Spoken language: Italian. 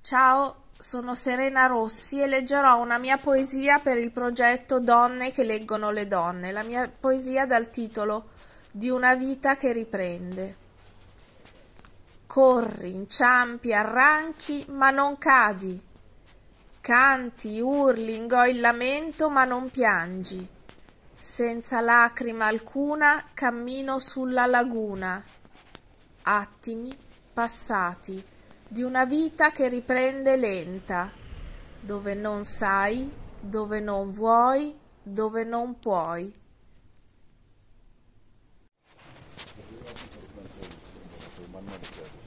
Ciao, sono Serena Rossi e leggerò una mia poesia per il progetto Donne che leggono le donne. La mia poesia dal titolo Di una vita che riprende. Corri, inciampi, arranchi, ma non cadi. Canti, urli, ingoi il lamento, ma non piangi senza lacrima alcuna cammino sulla laguna. Attimi passati di una vita che riprende lenta, dove non sai, dove non vuoi, dove non puoi. Thank you.